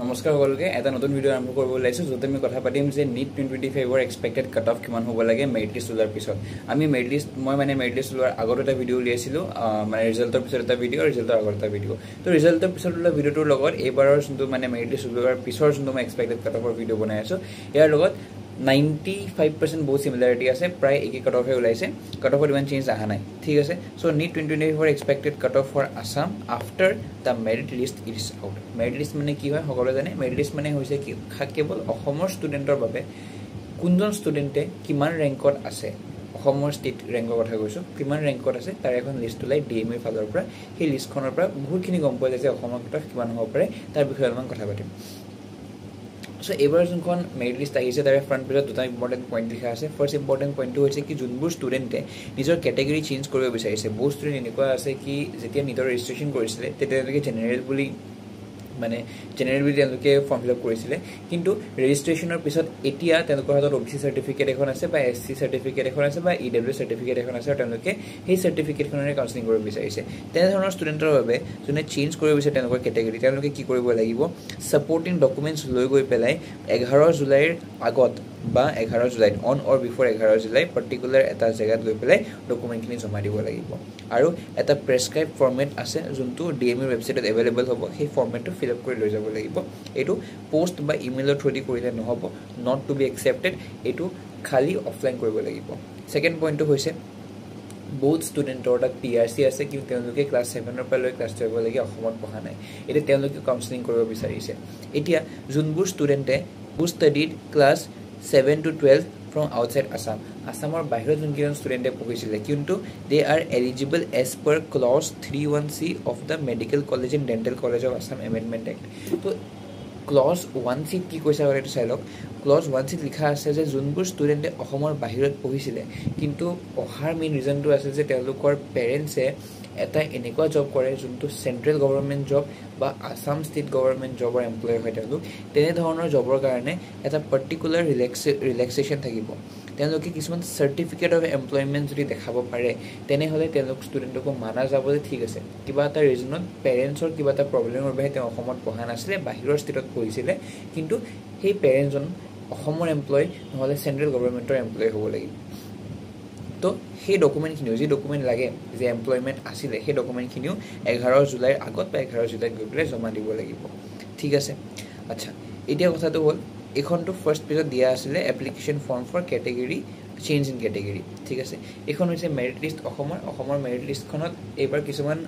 নমস্কাৰ সকলোকে এটা নতুন ভিডিঅ' আৰম্ভ কৰিব ওলাইছোঁ য'ত আমি কথা পাতিম যে নিট টুৱেণ্টি টুৱেণ্টি ফাইভৰ এক্সপেক্টেড কাট অফ কিমান হ'ব লাগে মেৰিট লিষ্ট ওলোৱাৰ পিছত। আমি মেৰিট লিষ্ট মই মানে মেৰিট লিষ্ট ওলোৱাৰ আগত এটা ভিডিঅ' উলিয়াইছিলোঁ মানে ৰিজাল্টৰ পিছত এটা ভিডিঅ' ৰিজাল্টৰ আগত এটা ভিডিঅ' তো ৰিজাল্টৰ পিছত ওলোৱা ভিডিঅ'টোৰ লগত এইবাৰৰ যোনটো মানে মেৰিট লিষ্ট ওলোৱাৰ পিছৰ যোনটো মই এক্সপেক্টেড কাট অফৰ ভিডিঅ' বনাই আছোঁ ইয়াৰ লগত নাইণ্টি ফাইভ পাৰ্চেণ্ট বহুত চিমিলাৰিটি আছে প্ৰায় একেই কাট অফহে ওলাইছে। কাট অফত ইমান চেঞ্জ অহা নাই। ঠিক আছে? চ' NEET twenty twenty four expected cut off for Assam after the merit list is out merit list মানে কি হয়? সকলোৱে জানে। মেৰিট লিষ্ট মানে হৈছে কি? কেৱল অসমৰ ষ্টুডেণ্টৰ বাবে কোনজন ষ্টুডেণ্টে কিমান ৰেংকত আছে? অসমৰ ষ্টেট ৰেংকৰ কথা কৈছোঁ। কিমান ৰেংকত আছে? তাৰ এখন লিষ্ট ওলাই ডি এম ইৰ ফালৰ পৰা। সেই লিষ্টখনৰ পৰা বহুতখিনি গম পোৱা যায় যে অসমৰ ক্ষেত্ৰত কিমান হ'ব পাৰে। তাৰ বিষয়ে অলপমান কথা পাতিম। চ' এইবাৰ যোনখন মেৰিট লিষ্ট আহিছে তাৰে ফ্ৰণ্ট পেজত দুটা ইম্পৰ্টেণ্ট পইণ্ট লিখা আছে। ফাৰ্ষ্ট ইম্পৰ্টেণ্ট পইণ্টটো হৈছে কি যোনবোৰ ষ্টুডেণ্টে নিজৰ কেটেগৰী চেঞ্জ কৰিব বিচাৰিছে বহুত ষ্টুডেণ্ট এনেকুৱা আছে কি যেতিয়া নিজৰ ৰেজিষ্ট্ৰেশ্যন কৰিছিলে তেতিয়া তেওঁলোকে জেনেৰেল বুলি মানে জেনেৰেল তেওঁলোকে ফৰ্ম ফিল আপ কৰিছিলে। কিন্তু ৰেজিষ্ট্ৰেশ্যনৰ পিছত এতিয়া তেওঁলোকৰ হাতত অ' বি চি চাৰ্টিফিকেট এখন আছে বা এছ চি চাৰ্টিফিকেট এখন আছে বা ই ডাব্লিউ চাৰ্টিফিকেট এখন আছে আৰু তেওঁলোকে সেই চাৰ্টিফিকেটখনেৰে কাউন্সিলিং কৰিব বিচাৰিছে। তেনেধৰণৰ ষ্টুডেণ্টৰ বাবে যোনে চেঞ্জ কৰিব বিচাৰে তেওঁলোকৰ কেটেগৰী তেওঁলোকে কি কৰিব লাগিব? ছাপৰ্টিং ডকুমেণ্টছ লৈ গৈ পেলাই এঘাৰ জুলাইৰ আগত বা এঘাৰ জুলাইত অন অৰ বিফৰ এঘাৰ জুলাই পাৰ্টিকুলাৰ এটা জেগাত গৈ পেলাই ডকুমেণ্টখিনি জমা দিব লাগিব। আৰু এটা প্ৰেছক্ৰাইব ফৰ্মেট আছে যোনটো ডি এম ইৰ ৱেবছাইটত এভেইলেবল হ'ব। সেই ফৰ্মেটটো ফিল আপ কৰি লৈ যাব লাগিব। এইটো পষ্ট বা ইমেইলৰ থ্ৰুদি কৰিলে নহ'ব নট টু বি একচেপ্টেড এইটো খালী অফলাইন কৰিব লাগিব। ছেকেণ্ড পইণ্টটো হৈছে বহুত ষ্টুডেণ্টৰ তাত পি আৰ চি আছে কিন্তু তেওঁলোকে ক্লাছ ছেভেনৰ পৰা লৈ ক্লাছ টুৱেলভলৈকে অসমত পঢ়া নাই। এতিয়া তেওঁলোকে কাউন্সিলিং কৰিব বিচাৰিছে। এতিয়া যোনবোৰ ষ্টুডেণ্টে who studied class seven to twelve from outside Assam আছামৰ বাহিৰত যোনকেইজন ষ্টুডেণ্টে পঢ়িছিলে কিন্তু they are eligible as per clause three one C of the medical college and dental college of Assam amendment act তো ক্লজ ওৱান চিত কি কৈছে আগতে এইটো চাই লওক ক্লজ ওৱান চিত লিখা আছে যে যোনবোৰ ষ্টুডেণ্টে অসমৰ বাহিৰত পঢ়িছিলে কিন্তু পঢ়াৰ মেইন ৰিজনটো আছে যে তেওঁলোকৰ পেৰেণ্টছে এটা এনেকুৱা জব কৰে যোনটো চেণ্ট্ৰেল গভৰ্ণমেণ্ট জব বা আছাম ষ্টেট গভৰ্ণমেণ্ট জবৰ এমপ্লয় হয় তেওঁলোক তেনেধৰণৰ জবৰ কাৰণে এটা পাৰ্টিকুলাৰ ৰিলেক্সে ৰিলেক্সেশ্যন থাকিব। তেওঁলোকে কিছুমান চাৰ্টিফিকেট অফ এমপ্লয়মেণ্ট যদি দেখাব পাৰে তেনেহ'লে তেওঁলোক ষ্টুডেণ্টকো মানা যাব যে ঠিক আছে কিবা এটা ৰিজনত পেৰেণ্টছৰ কিবা এটা প্ৰব্লেমৰ বাবে তেওঁ অসমত পঢ়া নাছিলে বাহিৰৰ ষ্টেটত পঢ়িছিলে কিন্তু সেই পেৰেণ্টছজন অসমৰ এমপ্লয় নহ'লে চেণ্ট্ৰেল গভৰ্ণমেণ্টৰ এমপ্লয় হ'ব লাগিব। তো সেই ডকুমেণ্টখিনিও যি ডকুমেণ্ট লাগে যে এমপ্লয়মেণ্ট আছিলে সেই ডকুমেণ্টখিনিও এঘাৰ জুলাইৰ আগত বা এঘাৰ জুলাইত গৈ পেলাই জমা দিব লাগিব। ঠিক আছে? আচ্ছা এতিয়া কথাটো হ'ল এইখনটো ফাৰ্ষ্ট পেজত দিয়া আছিলে application form for category change in category ঠিক আছে? এইখন হৈছে মেৰিট লিষ্ট অসমৰ অসমৰ মেৰিট লিষ্টখনত এইবাৰ কিছুমান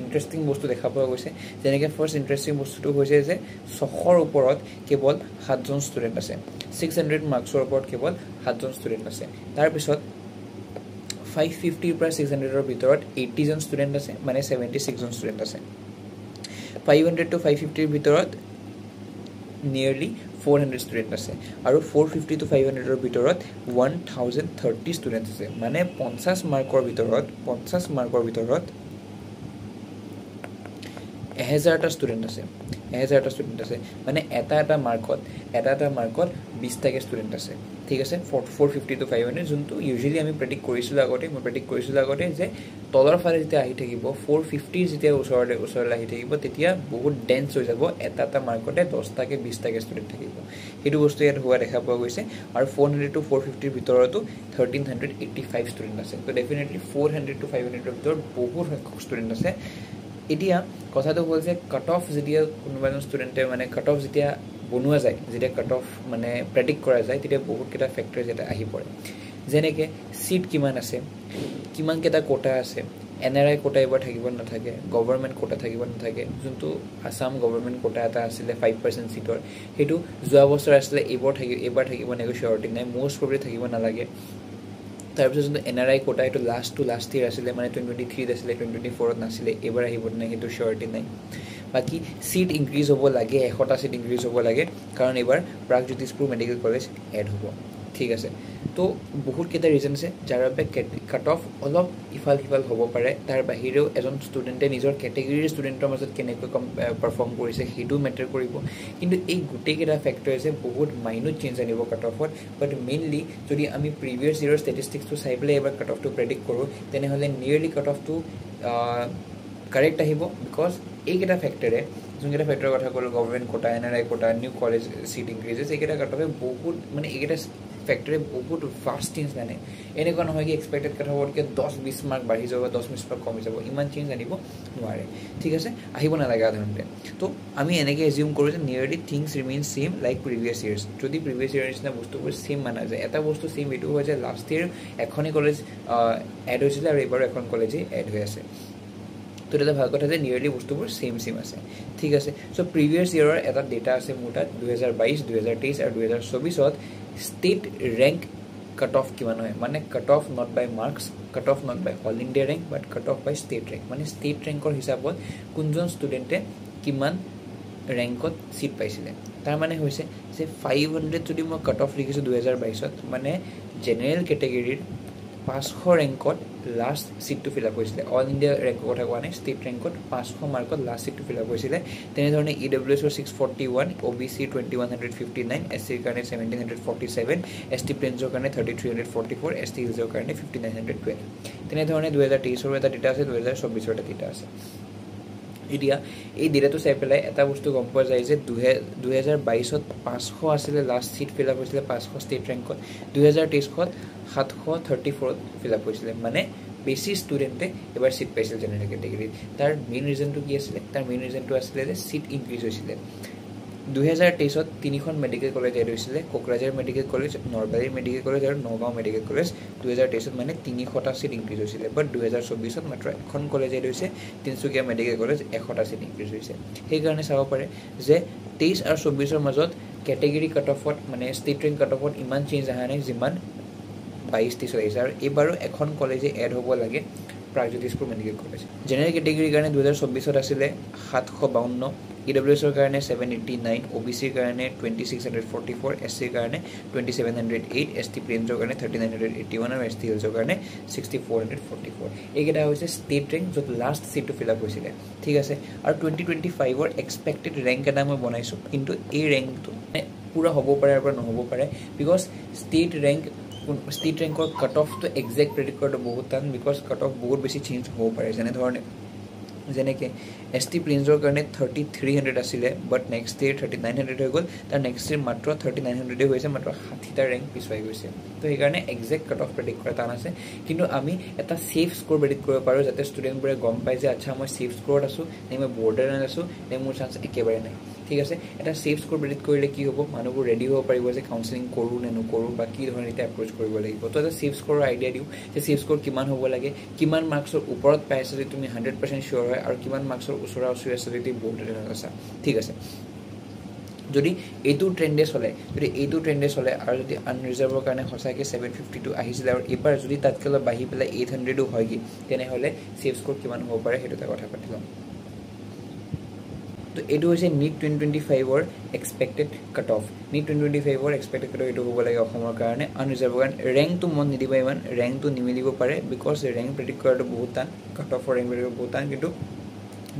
ইণ্টাৰেষ্টিং বস্তু দেখা পোৱা গৈছে। যেনেকৈ ফাৰ্ষ্ট ইণ্টাৰেষ্টিং বস্তুটো হৈছে যে ছশৰ ওপৰত কেৱল সাতজন ষ্টুডেণ্ট আছে। ছিক্স হাণ্ড্ৰেড মাৰ্কছৰ ওপৰত কেৱল সাতজন ষ্টুডেণ্ট আছে। তাৰপিছত ফাইভ ফিফটিৰ পৰা ছিক্স হাণ্ড্ৰেডৰ ভিতৰত এইটিজন ষ্টুডেণ্ট আছে মানে ছেভেণ্টি ছিক্সজন ষ্টুডেণ্ট আছে। ফাইভ হাণ্ড্ৰেড টু ফাইভ ফিফটিৰ ভিতৰত নিয়েৰলি ফ'ৰ হাণ্ড্ৰেড ষ্টুডেণ্ট আছে। আৰু ফ'ৰ ফিফটি টু ফাইভ হাণ্ড্ৰেডৰ ভিতৰত ওৱান থাউজেণ্ড থাৰ্টি ষ্টুডেণ্ট আছে। মানে পঞ্চাছ মাৰ্কৰ ভিতৰত পঞ্চাছ মাৰ্কৰ ভিতৰত এহেজাৰটা ষ্টুডেণ্ট আছে এহেজাৰটা ষ্টুডেণ্ট আছে মানে এটা এটা মাৰ্কত এটা এটা মাৰ্কত বিছটাকৈ ষ্টুডেণ্ট আছে ঠিক আছে? Four four fifty to five hundred যোনটো ইউজুৱেলি আমি প্ৰেডিক্ট কৰিছিলোঁ আগতে মই প্ৰেডিক্ট কৰিছিলোঁ আগতে যে তলৰ ফালে যেতিয়া আহি থাকিব ফ'ৰ ফিফটিৰ যেতিয়া ওচৰলৈ ওচৰলৈ আহি থাকিব তেতিয়া বহুত ডেন্স হৈ যাব এটা এটা মাৰ্কতে দহটাকৈ বিছটাকৈ ষ্টুডেণ্ট থাকিব। সেইটো বস্তু ইয়াত হোৱা দেখা পোৱা গৈছে। আৰু ফ'ৰ হাণ্ড্ৰেড টু ফ'ৰ ফিফটিৰ ভিতৰতো thirteen hundred eighty five student আছে। ত' definitely four hundred to five হাণ্ড্ৰেডৰ ভিতৰত বহুত সংখ্যক ষ্টুডেণ্ট আছে। এতিয়া কথাটো হ'ল যে কাট অফ যেতিয়া কোনোবা এজন ষ্টুডেণ্টে মানে কাট অফ যেতিয়া বনোৱা যায় যেতিয়া কাট অফ মানে প্ৰেডিক্ট কৰা যায় তেতিয়া বহুতকেইটা ফেক্টৰ যেতিয়া আহি পৰে। যেনেকৈ ছিট কিমান আছে কিমানকেইটা কোটা আছে এন আৰ আই কোটা এইবাৰ থাকিব নাথাকে গভৰ্ণমেণ্ট কোটা থাকিব নাথাকে যোনটো আছাম গভৰ্ণমেণ্ট কোটা এটা আছিলে ফাইভ পাৰ্চেণ্ট ছিটৰ সেইটো যোৱা বছৰ আছিলে এইবাৰ থাকিব এইবাৰ থাকিব এনেকৈ চিয়ৰিটি নাই মষ্ট প্ৰবলি থাকিব নালাগে। তাৰপিছত যোনটো এন আৰ আই কোটা সেইটো লাষ্ট টু লাষ্ট ইয়েৰ আছিলে মানে টুৱেণ্টি টুৱেণ্টি থ্ৰীত আছিলে টুৱেণ্টি টুৱেণ্টি ফ'ৰত নাছিলে এইবাৰ আহিব নাই সেইটো চিয়ৰিটি নাই। বাকী ছিট ইনক্ৰিজ হ'ব লাগে এশটা ছিট ইনক্ৰিজ হ'ব লাগে কাৰণ এইবাৰ প্ৰাগজ্যোতিষপুৰ মেডিকেল কলেজ এড হ'ব। ঠিক আছে। তো বহুতকেইটা ৰিজন আছে যাৰ বাবে কাট অফ অলপ ইফাল সিফাল হ'ব পাৰে। তাৰ বাহিৰেও এজন ষ্টুডেণ্টে নিজৰ কেটেগৰীৰ ষ্টুডেণ্টৰ মাজত কেনেকৈ কম পাৰফৰ্ম কৰিছে সেইটোও মেটাৰ কৰিব। কিন্তু এই গোটেইকেইটা ফেক্টৰ্ছে বহুত মাইনত চেঞ্জ আনিব কাট অফত বাট মেইনলি যদি আমি প্ৰিভিয়াছ ইয়েৰৰ ষ্টেটিষ্টিক্সটো চাই পেলাই এইবাৰ কাট অফটো প্ৰেডিক্ট কৰোঁ তেনেহ'লে নিয়েৰলি কাট অফটো কাৰেক্ট আহিব। বিকজ এইকেইটা ফেক্টৰে যোনকেইটা ফেক্টৰৰ কথা ক'লোঁ government quota N R I quota new college seat increases এইকেইটা কাট অফে বহুত মানে এইকেইটা ফেক্টৰে বহুত ফাষ্ট চেঞ্জ নানে এনেকুৱা নহয় কি এক্সপেক্টেড কাট অফতকৈ দহ বিছ মাৰ্ক বাঢ়ি যাব দহ বিছ মাৰ্ক কমি যাব ইমান চেঞ্জ আনিব নোৱাৰে। ঠিক আছে? আহিব নালাগে সাধাৰণতে। তো আমি এনেকৈ এজিউম কৰোঁ যে nearly things remain same like previous years যদি প্ৰিভিয়াছ ইয়েৰ নিচিনা বস্তুবোৰ ছেইম মানা যায় এটা বস্তু ছেইম এইটো হয় যে লাষ্ট ইয়েৰ এখনেই কলেজ এড হৈছিলে আৰু এইবাৰো এখন কলেজেই এড হৈ আছে। তো এটা ভাল কথা যে নিয়াৰলি বস্তুবোৰ ছেইম ছেইম আছে। ঠিক আছে? চ' প্ৰিভিয়াছ ইয়েৰৰ এটা ডেটা আছে মোৰ তাত দুহেজাৰ বাইছ দুহেজাৰ তেইছ আৰু দুহেজাৰ চৌবিছত ষ্টেট ৰেংক কাট অফ কিমান হয় মানে cut off not by marks cut off not by all India rank but cut off by state rank মানে ষ্টেট ৰেংকৰ হিচাপত কোনজন ষ্টুডেণ্টে কিমান ৰেংকত ছিট পাইছিলে তাৰমানে হৈছে যে ফাইভ হাণ্ড্ৰেড যদি মই কাট অফ লিখিছোঁ দুহেজাৰ বাইছত মানে জেনেৰেল কেটেগৰীৰ পাঁচশ ৰেংকত লাষ্ট ছিটটো ফিল আপ হৈছিলে অল ইণ্ডিয়া ৰেংকৰ কথা কোৱা নাই ষ্টেট ৰেংকত পাঁচশ মাৰ্কত লাষ্ট ছিটটো ফিল আপ হৈছিলে তেনেধৰণে ই ডব্লিউ এছৰ six forty one O' B C twenty one hundred fifty nine S চিৰ কাৰণে seventeen hundred forty seven S T প্লেন্সৰ কাৰণে thirty three hundred forty four S T হিলছৰ কাৰণে ফিফটি নাইন হাণ্ড্ৰেড টুৱেল্ভ তেনেধৰণে দুহেজাৰ তেইছৰো এটা data আছে দুহেজাৰ চৌবিছৰ এটা ডেটা আছে। এতিয়া এই ডেটাটো চাই পেলাই এটা বস্তু গম পোৱা যায় যে দুহে দুহেজাৰ বাইছত পাঁচশ আছিলে লাষ্ট ছিট ফিল আপ হৈছিলে পাঁচশ ষ্টেট ৰেংকত দুহেজাৰ তেইছত সাতশ থাৰ্টি ফ'ৰত ফিল আপ হৈছিলে। মানে বেছি ষ্টুডেণ্টে এবাৰ ছিট পাইছিল জেনেৰেল কেটেগৰীত তাৰ মেইন ৰিজনটো কি আছিলে? তাৰ মেইন ৰিজনটো আছিলে যে ছিট ইনক্ৰিজ হৈছিলে। দুহেজাৰ তেইছত তিনিখন মেডিকেল কলেজ এড হৈছিলে Kokrajhar medical college Nalbari medical college আৰু নগাঁও মেডিকেল কলেজ। দুহেজাৰ তেইছত মানে তিনিশটা ছিট ইনক্ৰিজ হৈছিলে বাট দুহেজাৰ চৌবিছত মাত্ৰ এখন কলেজ এড হৈছে তিনিচুকীয়া মেডিকেল কলেজ এশটা ছিট ইনক্ৰিজ হৈছে। সেইকাৰণে চাব পাৰে যে তেইছ আৰু চৌবিছৰ মাজত কেটেগৰী কাট অফত মানে ষ্টেট ৰেংক কাট অফত ইমান চেঞ্জ অহা নাই যিমান বাইছ তেইছত আহিছে। আৰু এইবাৰো এখন কলেজে এড হ'ব লাগে। প্ৰাগজ্যোতিষপুৰ মেডিকেল কলেজ জেনেৰেল কেটেগৰীৰ কাৰণে দুহেজাৰ চৌবিছত আছিলে সাতশ বাৱন্ন ই ডব্লিউ এছৰ কাৰণে seven eighty nine O' B চিৰ কাৰণে twenty six hundred forty four S চিৰ কাৰণে twenty seven hundred eight S T প্লেন্সৰ কাৰণে thirty nine hundred eighty one আৰু এছ টি হিলছৰ কাৰণে sixty four hundred forty four এইকেইটা হৈছে ষ্টেট ৰেংক য'ত লাষ্ট ছিটটো ফিল আপ হৈছিলে। ঠিক আছে? আৰু টুৱেণ্টি টুৱেণ্টি ফাইভৰ এক্সপেক্টেড ৰেংক এটা মই বনাইছোঁ। কিন্তু এই ৰেংকটো পূৰা হ'ব পাৰে আৰু নহ'ব পাৰে। বিকজ ষ্টেট ৰেংক ষ্টেট ৰেংকৰ কাট অফটো একজেক্ট প্ৰেডিক্ট কৰাটো বহুত টান বিকজ কাট অফ বহুত বেছি চেঞ্জ হ'ব পাৰে। যেনেধৰণে যেনেকৈ এছ টি প্লেন্সৰ কাৰণে থাৰ্টি থ্ৰী হাণ্ড্ৰেড আছিলে but next year thirty nine hundred হৈ গ'ল। তাৰ নেক্সট ইয়েৰ মাত্ৰ থাৰ্টি নাইন হাণ্ড্ৰেডে হৈছে মাত্ৰ ষাঠিটা ৰেংক পিছুৱাই গৈছে। তো সেইকাৰণে একজেক্ট কাট অফ প্ৰেডিক্ট কৰা টান আছে। কিন্তু আমি এটা ছেফ স্ক'ৰ প্ৰেডিক্ট কৰিব পাৰোঁ যাতে ষ্টুডেণ্টবোৰে গম পায় যে আচ্ছা মই ছেফ স্ক'ৰত আছোঁ নে মই বৰ্ডাৰ লাইন আছোঁ নে মোৰ চান্স একেবাৰে নাই। ঠিক আছে? এটা ছেফ স্ক'ৰ প্ৰেডিক্ট কৰিলে কি হ'ব? মানুহবোৰ ৰেডি হ'ব পাৰিব যে কাউন্সেলিং কৰোঁ নে নকৰোঁ বা কি ধৰণে এতিয়া এপ্ৰ'চ কৰিব লাগিব। তো এটা ছেফ স্ক'ৰৰ আইডিয়া দিওঁ যে ছেফ স্ক'ৰ কিমান হ'ব লাগে কিমান মাৰ্কছৰ ওপৰত পাই আছে যদি তুমি হাণ্ড্ৰেড পাৰ্চেণ্ট চিয়'ৰ হয় আৰু কিমান মাৰ্কছৰ ওচৰা ওচৰি আছে যদি লাইনত আছা। ঠিক আছে? যদি এইটো ট্ৰেণ্ডে চলে যদি এইটো ট্ৰেণ্ডে চলে আৰু যদি আনৰিজাৰ্ভৰ কাৰণে সঁচাকৈ ছেভেন ফিফটি টু আহিছিলে আৰু এইবাৰ যদি তাতকৈ অলপ বাঢ়ি পেলাই এইট হাণ্ড্ৰেডো হয়গৈ তেনেহ'লে ছেফ স্ক'ৰ কিমান হ'ব পাৰে সেইটো এটা কথা পাতি ল'ম। তো এইটো হৈছে নিট টুৱেণ্টি টুৱেণ্টি ফাইভৰ expected cut off NEET twenty twenty ফাইভৰ এক্সপেক্টেড কাট অফ এইটো হ'ব লাগে অসমৰ কাৰণে আনৰিজাৰ্ভৰ কাৰণে ৰেংকটো মন নিদিব ইমান ৰেংকটো নিমিলিব পাৰে বিকজ ৰেংক প্ৰেডিক্ট কৰাটো বহুত টান কাট অফৰ ৰেংক প্ৰেডিক্ট বহুত টান কিন্তু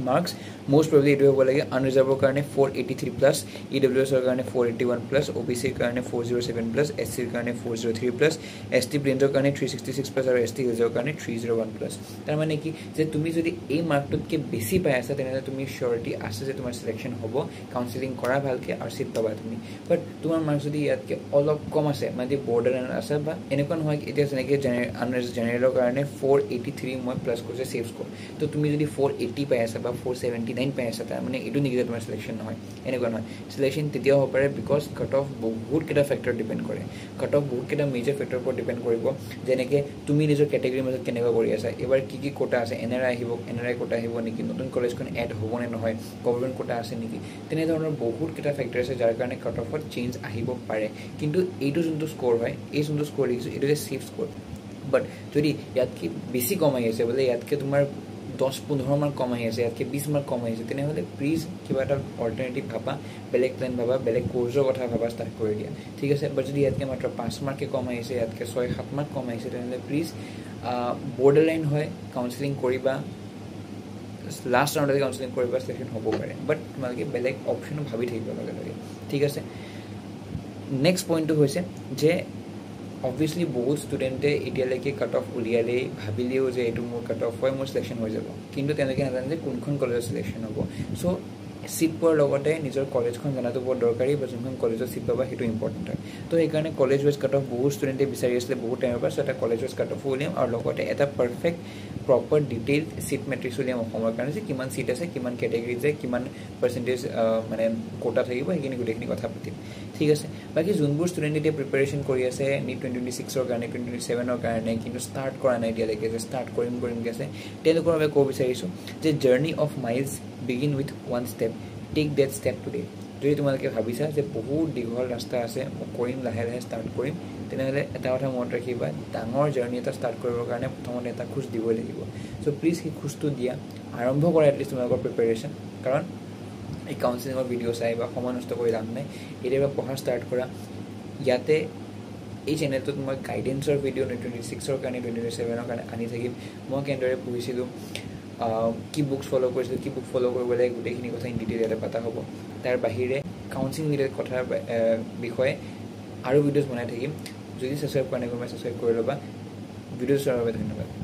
মাৰ্কছ মষ্ট প্ৰবলি এইটো হ'ব লাগে আনৰিজাৰ্ভৰ কাৰণে for eighty three plus E W এছৰ কাৰণে for eighty one plus O' B চিৰ কাৰণে for zero' seven plus S চিৰ কাৰণে for zero' three plus S T প্লেন্সৰ কাৰণে থ্ৰী ছিক্সটি ছিক্স প্লাছ আৰু এছ টি হিলছৰ কাৰণে থ্ৰী জিৰ' ওৱান প্লাছ তাৰমানে কি? যে তুমি যদি এই মাৰ্কটোতকৈ বেছি পাই আছা তেনেহ'লে তুমি চিয়ৰিটি আছে যে তোমাৰ চিলেকশ্যন হ'ব কাউন্সেলিং কৰা ভালকৈ আৰু চিট পাবা তুমি। বাট তোমাৰ মাৰ্কছ যদি ইয়াতকৈ অলপ কম আছে মানে বৰ্ডাৰ আছে বা এনেকুৱা নহয় এতিয়া যেনেকৈ জেনেৰেল জেনেৰেলৰ কাৰণে ফ'ৰ এইটি থ্ৰী মই প্লাছ কৰিছোঁ ছেভ স্ক'ৰ তো তুমি যদি ফ'ৰ এইটি পাই আছা বা ফ'ৰ ছেভেণ্টি নাইন পাই আছা তাৰমানে এইটো নেকি যে তোমাৰ চিলেকশ্যন নহয় এনেকুৱা নহয়। চিলেকশ্যন তেতিয়াও হ'ব পাৰে বিকজ কাট অফ বহুতকেইটা ফেক্টৰ ডিপেণ্ড কৰে। কাট অফ বহুতকেইটা মেজৰ ফেক্টৰৰ ওপৰত ডিপেণ্ড কৰিব যেনেকৈ তুমি নিজৰ কেটেগৰীৰ মাজত কেনেকুৱা কৰি আছা এইবাৰ কি কি কোটা আছে এন আৰ আই আহিব এন আৰ আই কোটা আহিব নেকি নতুন কলেজখন এড হ'ব নে নহয় গভৰ্ণমেণ্ট কোটা আছে নেকি তেনেধৰণৰ বহুতকেইটা ফেক্টৰ আছে যাৰ কাৰণে কাট অফত চেঞ্জ আহিব পাৰে। কিন্তু এইটো যোনটো স্ক'ৰ হয় এই যোনটো স্ক'ৰ দেখিছোঁ এইটো যে ছেফ স্ক'ৰ বাট যদি ইয়াতকৈ বেছি কম আহি আছে বোলে ইয়াতকৈ তোমাৰ দহ পোন্ধৰ মাৰ্ক কম আহি আছে ইয়াতকৈ বিছ মাৰ্ক কম আহিছে তেনেহ'লে প্লিজ কিবা এটা অল্টাৰনেটিভ ভাবা বেলেগ প্লেন ভাবা বেলেগ কৰ্চৰ কথা ভাবা ষ্টাৰ্ট কৰি দিয়া। ঠিক আছে বাট যদি ইয়াতকৈ মাত্ৰ পাঁচ মাৰ্কে কম আহিছে ইয়াতকৈ ছয় সাত মাৰ্ক কম আহিছে তেনেহ'লে প্লিজ বৰ্ডাৰ লাইন হয় কাউন্সেলিং কৰিবা। লাষ্ট ৰাউণ্ডতে কাউন্সেলিং কৰিবা চিলেকশ্যন হ'ব পাৰে। বাট তোমালোকে বেলেগ অপশ্যনো ভাবি থাকিব লগে লগে। ঠিক আছে? নেক্সট পইণ্টটো হৈছে যে অবভিয়াছলি বহুত ষ্টুডেণ্টে এতিয়ালৈকে কাট অফ উলিয়ালেই ভাবিলেও যে এইটো মোৰ কাট অফ হয় মোৰ চিলেকশ্যন হৈ যাব কিন্তু তেওঁলোকে নাজানে যে কোনখন কলেজৰ চিলেকশ্যন হ'ব চ' ছিট পোৱাৰ লগতে নিজৰ কলেজখন জনাটো বৰ দৰকাৰী বা যোনখন কলেজত ছিট পাবা সেইটো ইম্পৰ্টেণ্ট হয়। তো সেইকাৰণে কলেজ ৱাইজ কাট অফ বহুত ষ্টুডেণ্টে বিচাৰি আছিলে বহুত টাইমৰ পৰা চ' এটা কলেজ ৱাইজ কাট অফ উলিয়াম আৰু লগতে এটা perfect proper detail seat matrix উলিয়াম অসমৰ কাৰণে যে কিমান ছিট আছে কিমান কেটেগৰী যায় কিমান পাৰ্চেণ্টেজ মানে কোটা থাকিব সেইখিনি গোটেইখিনি কথা পাতিম। ঠিক আছে বাকী যোনবোৰ ষ্টুডেণ্ট এতিয়া প্ৰিপেৰেশ্যন কৰি আছে নিট টুৱেণ্টি টুৱেণ্টি ছিক্সৰ কাৰণে টুৱেণ্টি টুৱেণ্টি ছেভেনৰ কাৰণে কিন্তু ষ্টাৰ্ট কৰা নাই এতিয়ালৈকে যে ষ্টাৰ্ট কৰিম কৰিমকৈ আছে তেওঁলোকৰ বাবে ক'ব বিচাৰিছোঁ যে journey of miles begin with one step take that step today যদি তোমালোকে ভাবিছা যে বহুত দীঘল ৰাস্তা আছে মই কৰিম লাহে লাহে ষ্টাৰ্ট কৰিম তেনেহ'লে এটা কথা মনত ৰাখিবা ডাঙৰ জাৰ্ণি এটা ষ্টাৰ্ট কৰিবৰ কাৰণে প্ৰথমতে এটা খোজ দিবই লাগিব চ' প্লিজ সেই খোজটো দিয়া আৰম্ভ কৰা এটলিষ্ট তোমালোকৰ প্ৰিপেৰেশ্যন কাৰণ এই কাউন্সিলিঙৰ ভিডিঅ' চাই বা সময় নষ্ট কৰি লাভ নাই এতিয়াৰ পৰা পঢ়া ষ্টাৰ্ট কৰা ইয়াতে এই চেনেলটোত মই গাইডেঞ্চৰ ভিডিঅ' টুৱেণ্টি ছিক্সৰ কাৰণে টুৱেণ্টি ছেভেনৰ কাৰণে আনি থাকিম মই কেনেদৰে পঢ়িছিলোঁ কি বুকছ ফ'ল' কৰিছিলোঁ কি বুক ফ'ল' কৰিব লাগে গোটেইখিনি কথা ইন ডিটেইল ইয়াতে পতা হ'ব। তাৰ বাহিৰে কাউন্সিলিং ৰিলেটেড কথাৰ বিষয়ে আৰু ভিডিঅ'জ বনাই থাকিম। যদি ছাবস্ক্ৰাইব কৰা নাই কোনোবাই ছাবস্ক্ৰাইব কৰি ল'বা। ভিডিঅ' চোৱাৰ বাবে ধন্যবাদ।